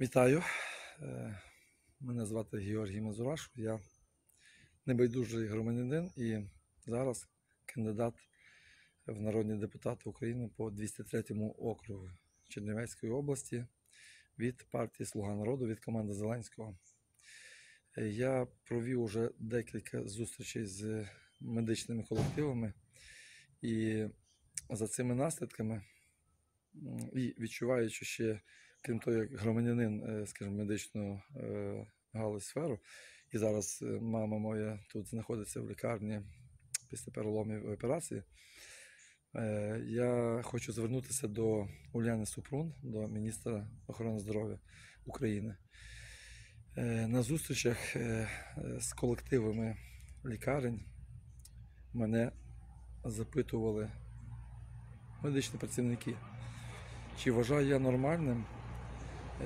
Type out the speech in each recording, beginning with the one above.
Вітаю. Е, Мене звати Георгій Мазураш. Я небайдужий громадянин і зараз кандидат в народні депутати України по 203 округу Чернівецької області від партії Слуга народу від команди Зеленського. Е, Я провів уже декілька зустрічей з медичними колективами, і за цими наслідками і відчуваючи ще крім того, як громадянин, е, скажімо, медичну е, галузь сферу, і зараз е, мама моя тут знаходиться в лікарні після переломів операції. Я хочу звернутися до Уляни Супрун, до міністра охорони здоров'я України. На зустрічах з колективами лікарень мене запитували медичні працівники, чи вважаю я нормальним,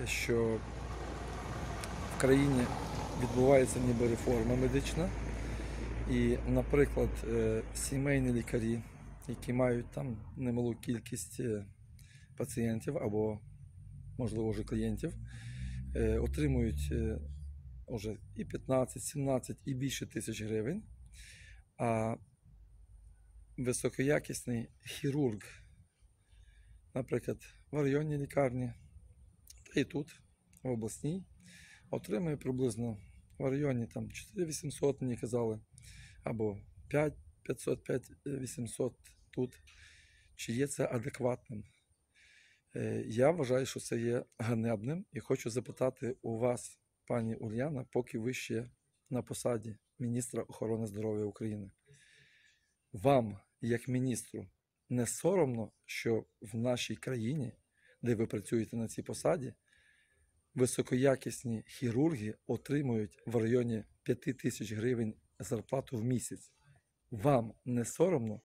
що в країні відбувається ніби реформа медична, і, наприклад, е, сімейні лікарі, які мають там немалу кількість е, пацієнтів або, можливо, вже клієнтів, е, отримують е, уже і 15, 17 і більше тисяч гривень. А високоякісний хірург, наприклад, в районній лікарні, та і тут, в обласній, отримує приблизно в районі там 4800, мені казали, або 5 500, 5 800 тут. Чи є це адекватним? Е, Я вважаю, що це є ганебним і хочу запитати у вас, пані Ульяна, поки ви ще на посаді міністра охорони здоров'я України. Вам, як міністру, не соромно, що в нашій країні, де ви працюєте на цій посаді, високоякісні хірурги отримують в районі 5 тисяч гривень зарплату в місяць. Вам не соромно,